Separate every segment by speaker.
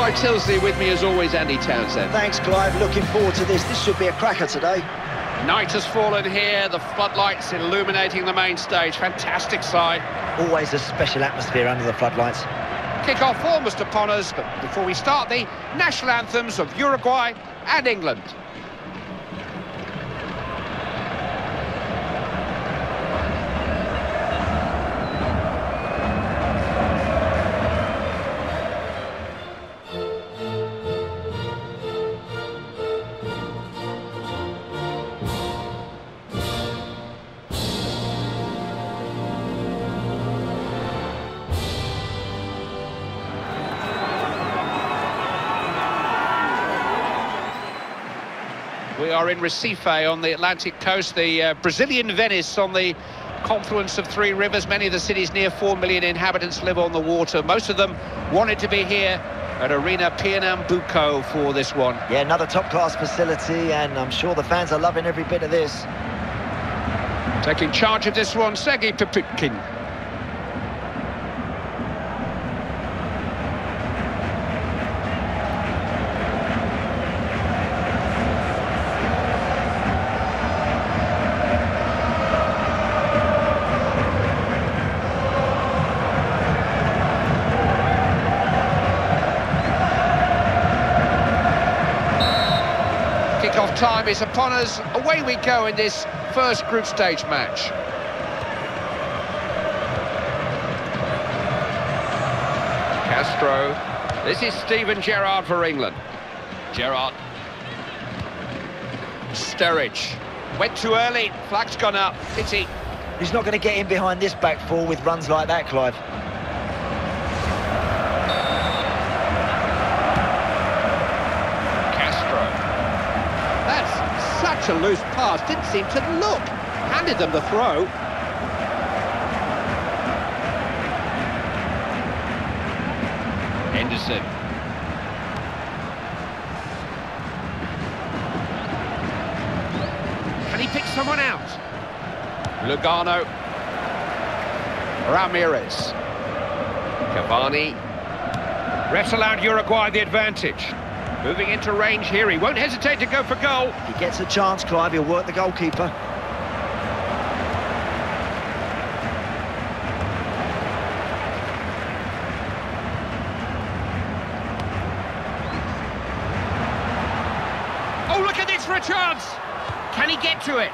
Speaker 1: Clive Tyldesley with me as always, Andy Townsend.
Speaker 2: Thanks, Clive. Looking forward to this. This should be a cracker today.
Speaker 1: Night has fallen here, the floodlights illuminating the main stage. Fantastic sight.
Speaker 2: Always a special atmosphere under the floodlights.
Speaker 1: Kick-off almost upon us, but before we start, the national anthems of Uruguay and England. We are in Recife on the Atlantic coast, the uh, Brazilian Venice on the confluence of three rivers. Many of the city's near 4 million inhabitants live on the water. Most of them wanted to be here at Arena Pernambuco for this one.
Speaker 2: Yeah, another top-class facility, and I'm sure the fans are loving every bit of this.
Speaker 1: Taking charge of this one, Sergei Poputkin. Kick-off time is upon us. Away we go in this first group stage match. Castro. This is Steven Gerrard for England. Gerrard. Sturridge. Went too early. Flag's gone up. Pity.
Speaker 2: He's not going to get in behind this back four with runs like that, Clive.
Speaker 1: A loose pass. Didn't seem to look. Handed them the throw. Henderson. Can he pick someone out? Lugano. Ramirez. Cavani. Refs allowed Uruguay the advantage. Moving into range here, he won't hesitate to go for goal.
Speaker 2: He gets a chance, Clive. He'll work the goalkeeper.
Speaker 1: Oh, look at this for a chance. Can he get to it?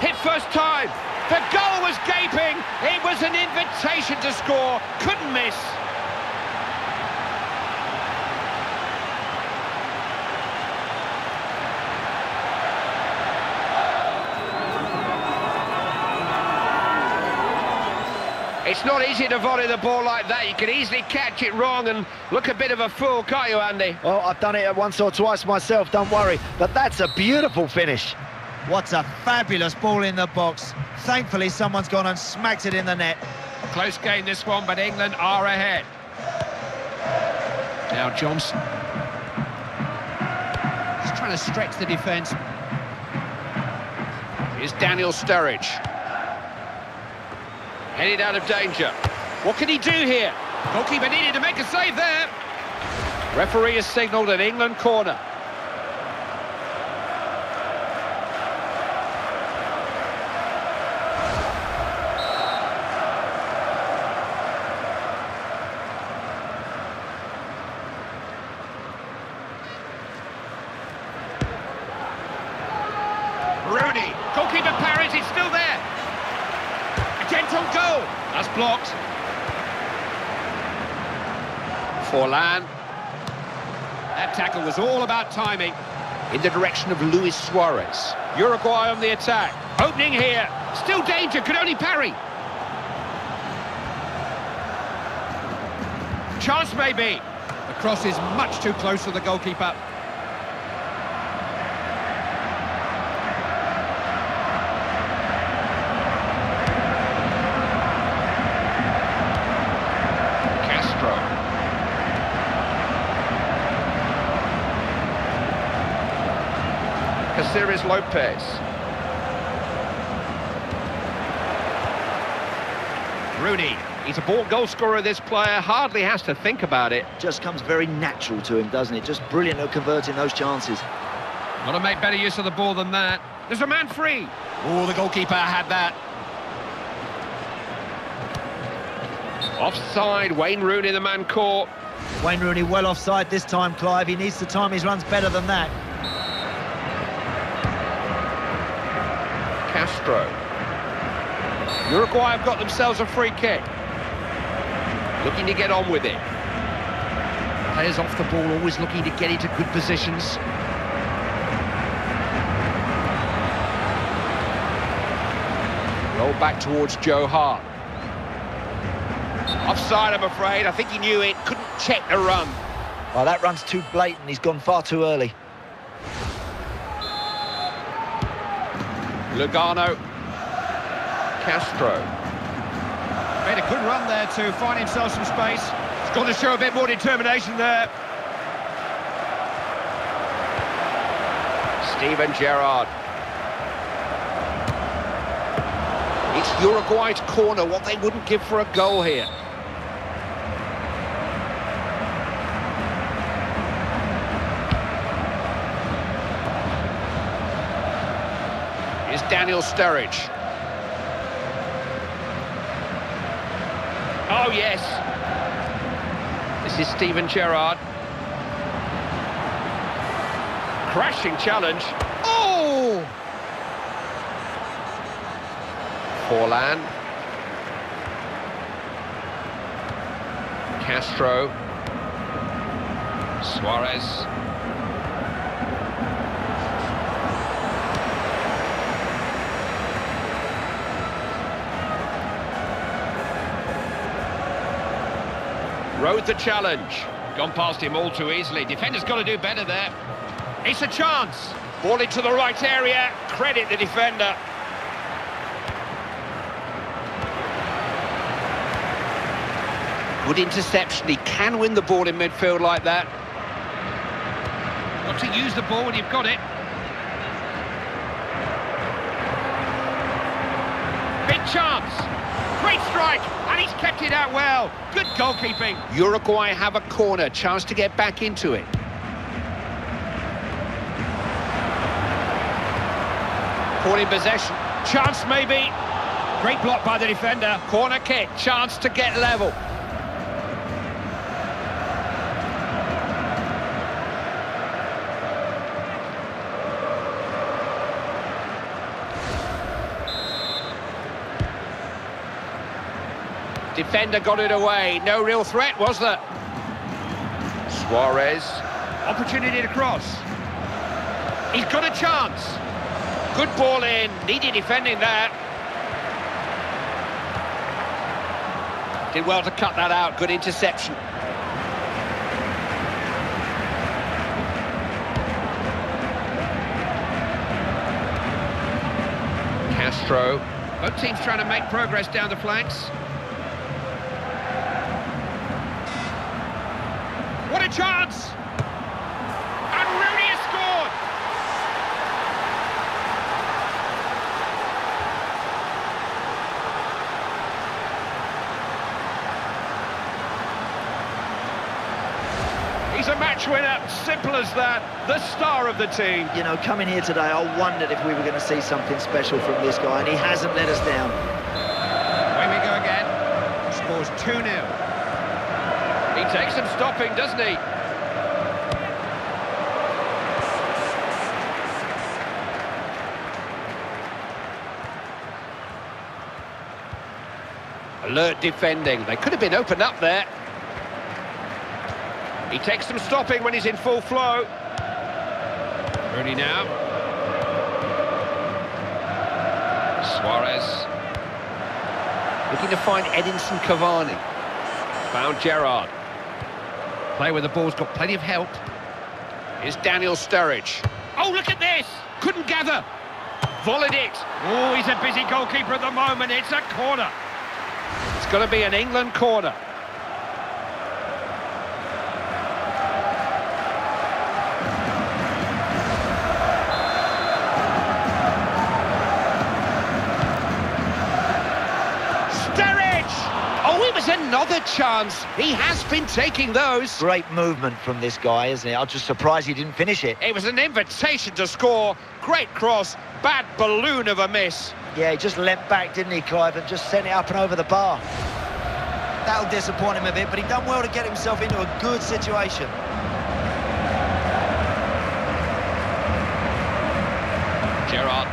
Speaker 1: Hit first time. The goal was gaping. It was an invitation to score. Couldn't miss. It's not easy to volley the ball like that. You can easily catch it wrong and look a bit of a fool, can't you, Andy?
Speaker 2: Well, I've done it once or twice myself, don't worry. But that's a beautiful finish.
Speaker 3: What a fabulous ball in the box. Thankfully, someone's gone and smacked it in the net.
Speaker 1: Close game this one, but England are ahead. Now Johnson. He's trying to stretch the defence. Here's Daniel Sturridge. Headed out of danger. What can he do here? Goalkeeper needed to make a save there. Referee has signalled an England corner. Forlan. That tackle was all about timing. In the direction of Luis Suarez. Uruguay on the attack. Opening here. Still danger, could only parry. Chance maybe. The cross is much too close to the goalkeeper. Castro. Caceres Lopez. Rooney. He's a born goal scorer, this player. Hardly has to think about it.
Speaker 2: Just comes very natural to him, doesn't it? Just brilliant at converting those chances.
Speaker 1: Got to make better use of the ball than that. There's a man free. Oh, the goalkeeper had that. Offside, Wayne Rooney, the man caught.
Speaker 3: Wayne Rooney well offside this time, Clive. He needs to time his runs better than that.
Speaker 1: Castro. Uruguay have got themselves a free kick. Looking to get on with it. Players off the ball, always looking to get into good positions. Roll back towards Joe Hart. Offside, I'm afraid. I think he knew it. Couldn't check the run.
Speaker 2: Well, that run's too blatant. He's gone far too early.
Speaker 1: Lugano. Castro. Made a good run there to find himself some space. He's got to show a bit more determination there. Steven Gerrard. It's Uruguay's corner, what they wouldn't give for a goal here. Here's Daniel Sturridge. Oh, yes. This is Steven Gerrard. Crashing challenge. Oh! Forlan. Castro. Suarez. Rode the challenge. Gone past him all too easily. Defender's got to do better there. It's a chance. Ball into the right area. Credit the defender. Good interception. He can win the ball in midfield like that. Got to use the ball when you've got it. Big chance. Great strike. And he's kept it out well. Good goalkeeping. Uruguay have a corner. Chance to get back into it. Caught in possession. Chance maybe. Great block by the defender. Corner kick. Chance to get level. Defender got it away. No real threat, was there? Suarez. Opportunity to cross. He's got a chance. Good ball in. Needed defending that. Did well to cut that out. Good interception. Castro. Both teams trying to make progress down the flanks. What a chance! And Rooney has scored! He's a match winner, simple as that. The star of the team.
Speaker 2: You know, coming here today, I wondered if we were going to see something special from this guy, and he hasn't let us down.
Speaker 1: Away we go again. Scores 2-0. He takes some stopping, doesn't he? Alert defending. They could have been opened up there. He takes some stopping when he's in full flow. Rooney now. Suarez. Looking to find Edinson Cavani. Found Gerrard. Play where the ball's got plenty of help. Is Daniel Sturridge. Oh, look at this! Couldn't gather. Volleyed it. Oh, he's a busy goalkeeper at the moment. It's a corner. It's going to be an England corner. Another chance. He has been taking those.
Speaker 2: Great movement from this guy, isn't it? I'm just surprised he didn't finish it.
Speaker 1: It was an invitation to score. Great cross. Bad balloon of a miss.
Speaker 2: Yeah, he just leant back, didn't he, Clive, and just sent it up and over the bar.
Speaker 3: That'll disappoint him a bit, but he done well to get himself into a good situation.
Speaker 1: Gerrard,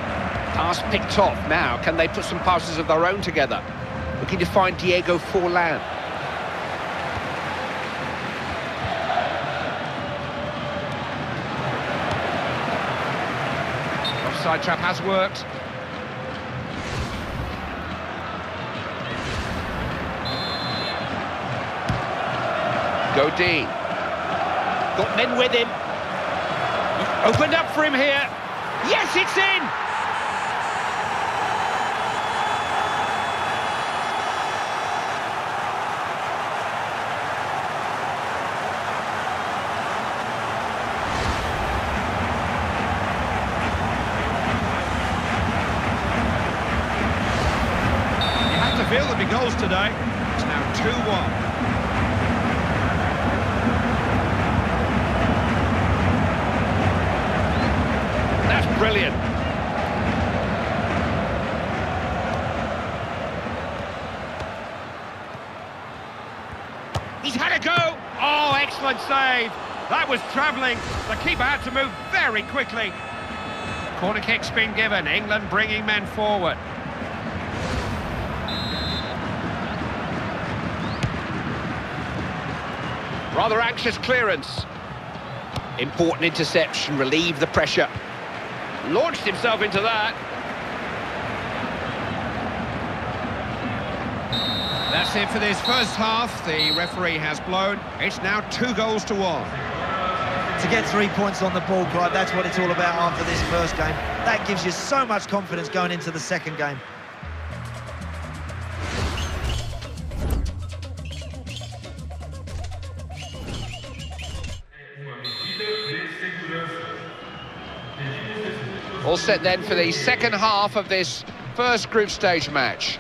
Speaker 1: Pass picked off. Now, can they put some passes of their own together? Looking to find Diego Forlan. Offside trap has worked. Godin. Got men with him. Opened up for him here. Yes, it's in!
Speaker 4: You have to feel there'll be goals today. It's now 2-1.
Speaker 1: Brilliant. He's had a go.
Speaker 4: Oh, excellent save. That was travelling. The keeper had to move very quickly. Corner kick's been given. England bringing men forward.
Speaker 1: Rather anxious clearance. Important interception, relieve the pressure. Launched himself into that.
Speaker 4: That's it for this first half. The referee has blown. It's now two goals to one.
Speaker 3: To get three points on the ball, Clive, that's what it's all about after this first game. That gives you so much confidence going into the second game.
Speaker 1: All set then for the second half of this first group stage match.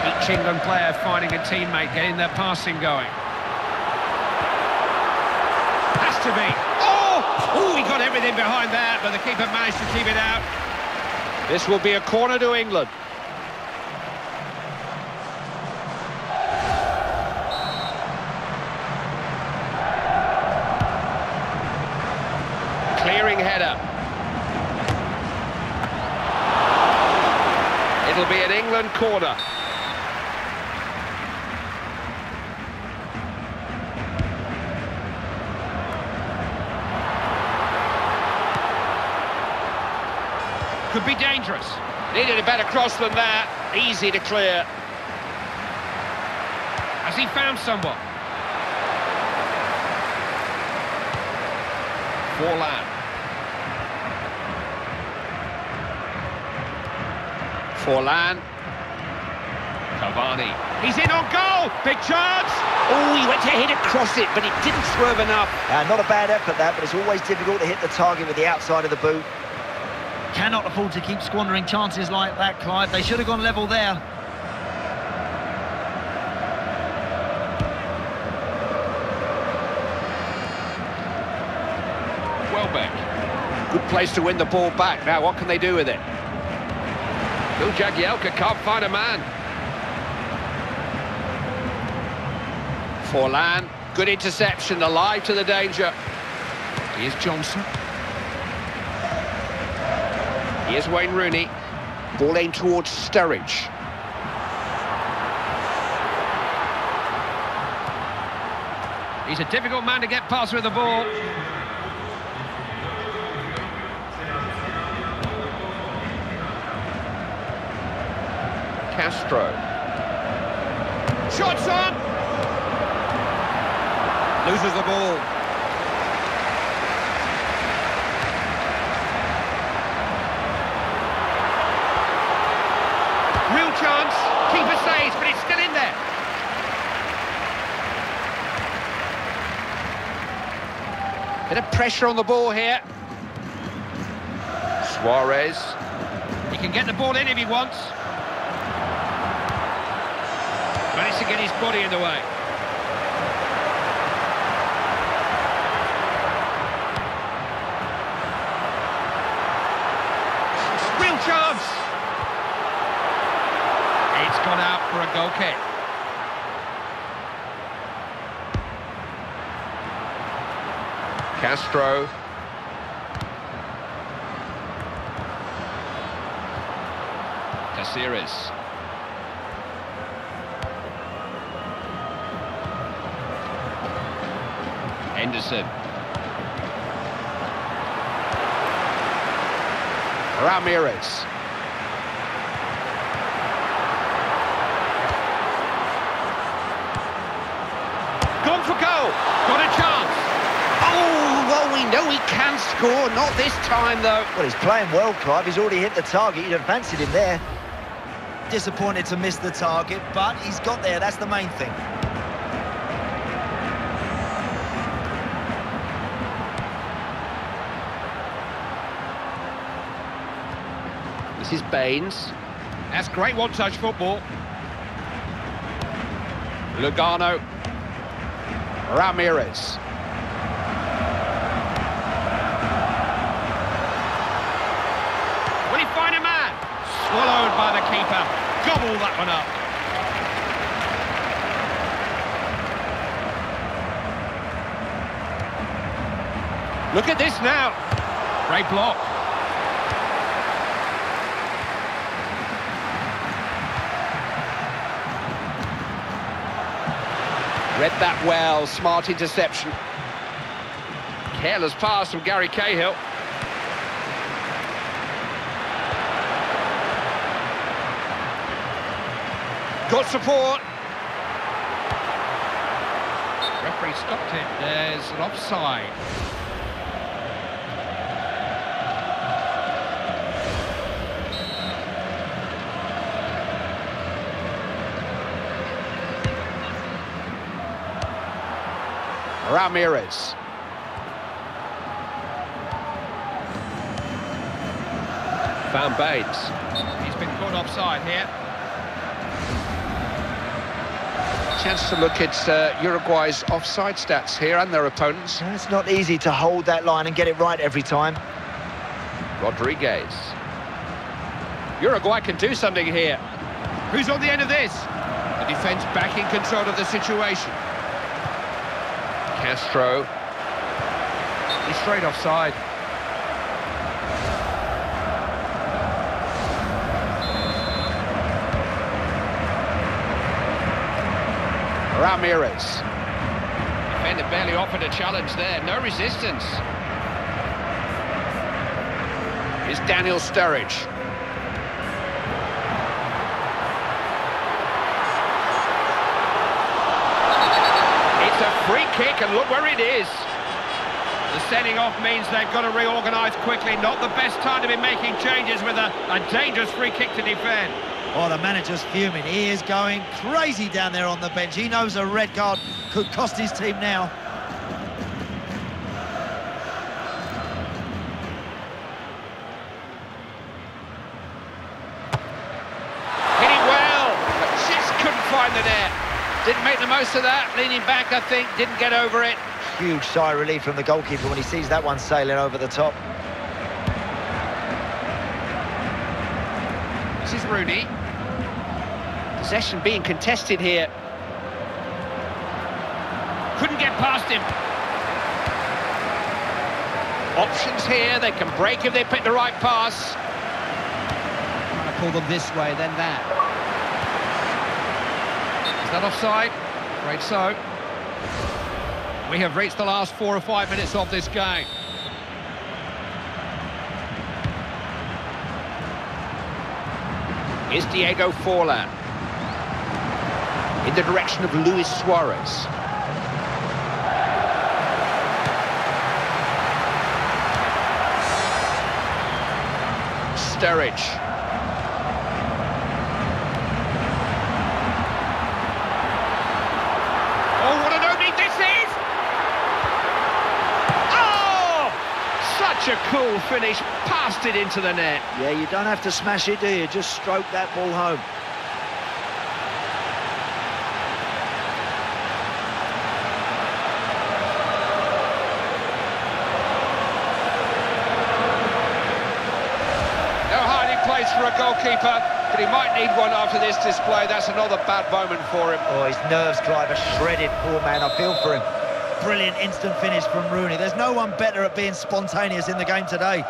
Speaker 4: Each England player finding a teammate, getting their passing going. Has to be. Oh! Oh, he got everything behind that, but the keeper managed to keep it out.
Speaker 1: This will be a corner to England. Header. It'll be an England corner.
Speaker 4: Could be dangerous.
Speaker 1: Needed a better cross than that. Easy to clear.
Speaker 4: Has he found someone?
Speaker 1: Forlan. Forlan. Cavani.
Speaker 4: He's in on goal! Big chance!
Speaker 1: Oh, he went to hit across it, but it didn't swerve enough.
Speaker 2: Uh, not a bad effort, that, but it's always difficult to hit the target with the outside of the boot.
Speaker 3: Cannot afford to keep squandering chances like that, Clive. They should have gone level there.
Speaker 1: Welbeck. Good place to win the ball back. Now, what can they do with it? Phil Jagielka can't find a man. Forlan. Good interception, alive to the danger.
Speaker 4: Here's Johnson.
Speaker 1: Here's Wayne Rooney. Ball aimed towards Sturridge.
Speaker 4: He's a difficult man to get past with the ball.
Speaker 1: Castro.
Speaker 4: Shots on!
Speaker 1: Loses the ball.
Speaker 4: Real chance. Keeper saves, but it's still in there.
Speaker 1: Bit of pressure on the ball here. Suarez.
Speaker 4: He can get the ball in if he wants. Managed to get his body in the way. Real chance! It's gone out for a goal kick.
Speaker 1: Castro.
Speaker 4: Caceres. Henderson.
Speaker 1: Ramirez.
Speaker 4: Gone for goal. Got a chance.
Speaker 1: Oh, well, we know he can score. Not this time, though.
Speaker 2: Well, he's playing well, Clive. He's already hit the target. You'd have fancied him there.
Speaker 3: Disappointed to miss the target, but he's got there. That's the main thing.
Speaker 1: This is Baines.
Speaker 4: That's great one-touch football.
Speaker 1: Lugano. Ramirez.
Speaker 4: Will he find a man? Swallowed by the keeper. Gobble that one up. Look at this now. Great block.
Speaker 1: Read that well. Smart interception.
Speaker 4: Careless pass from Gary Cahill. Good support. Referee stopped it. There's an offside.
Speaker 1: Ramirez. Found Bates.
Speaker 4: He's been caught offside here.
Speaker 1: Chance to look at uh, Uruguay's offside stats here and their opponents.
Speaker 2: It's not easy to hold that line and get it right every time.
Speaker 1: Rodriguez. Uruguay can do something here.
Speaker 4: Who's on the end of this? The defence back in control of the situation.
Speaker 1: Castro.
Speaker 4: He's straight offside.
Speaker 1: Ramirez.
Speaker 4: Defender barely offered a challenge there. No resistance.
Speaker 1: Is Daniel Sturridge.
Speaker 4: It's a kick, and look where it is. The setting off means they've got to reorganise quickly. Not the best time to be making changes with a, a dangerous free kick to defend.
Speaker 3: Oh, the manager's fuming. He is going crazy down there on the bench. He knows a red card could cost his team now.
Speaker 1: Hit it well, but just couldn't find the net. Didn't make the most of that. Leaning back, I think. Didn't get over it.
Speaker 2: Huge sigh of relief from the goalkeeper when he sees that one sailing over the top.
Speaker 1: This is Rooney. Possession being contested here.
Speaker 4: Couldn't get past him.
Speaker 1: Options here. They can break if they pick the right pass.
Speaker 4: Trying to pull them this way, then that. Is that offside? So. We have reached the last four or five minutes of this game.
Speaker 1: Is Diego Forlan. In the direction of Luis Suarez. Sturridge.
Speaker 4: Such a cool finish, passed it into the net.
Speaker 2: Yeah, you don't have to smash it, do you? Just stroke that ball home.
Speaker 1: No hiding place for a goalkeeper, but he might need one after this display. That's another bad moment for him.
Speaker 2: Oh, his nerves drive are shredded. Poor man, I feel for him.
Speaker 3: Brilliant instant finish from Rooney. There's no one better at being spontaneous in the game today.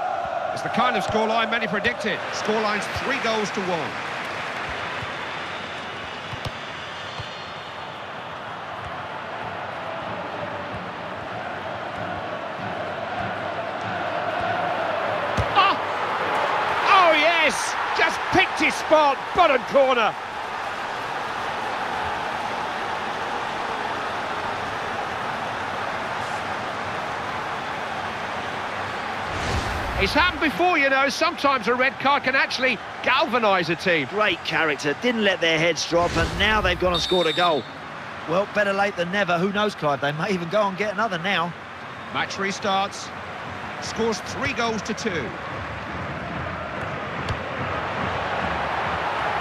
Speaker 4: It's the kind of scoreline many predicted. Scoreline's three goals to one.
Speaker 1: Oh! Oh, yes! Just picked his spot, bottom corner. It's happened before, you know. Sometimes a red card can actually galvanise a team.
Speaker 2: Great character. Didn't let their heads drop, and now they've gone and scored a goal.
Speaker 3: Well, better late than never. Who knows, Clive? They may even go and get another now.
Speaker 4: Match restarts. Scores three goals to two.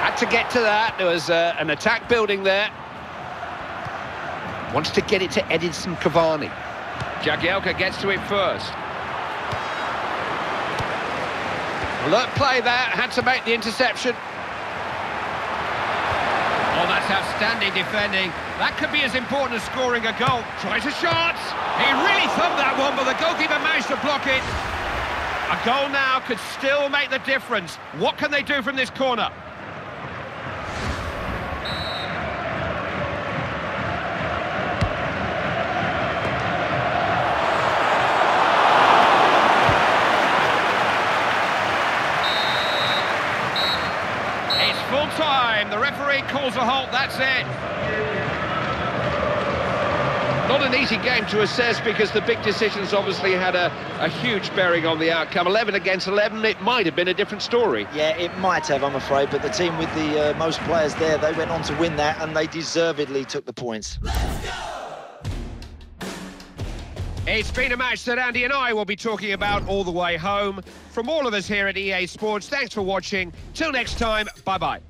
Speaker 1: Had to get to that. There was uh, an attack building there. Wants to get it to Edinson Cavani. Jagielka gets to it first. Alert play there, had to make the interception.
Speaker 4: Oh, that's outstanding defending. That could be as important as scoring a goal. Tries a shot. He really thumped that one, but the goalkeeper managed to block it. A goal now could still make the difference. What can they do from this corner? It's full time. The referee calls a halt. That's it.
Speaker 1: Not an easy game to assess because the big decisions obviously had a, a huge bearing on the outcome. 11 against 11, it might have been a different story.
Speaker 2: Yeah, it might have, I'm afraid, but the team with the uh, most players there, they went on to win that, and they deservedly took the points.
Speaker 4: It's been a match that Andy and I will be talking about all the way home. From all of us here at EA Sports, thanks for watching. Till next time, bye-bye.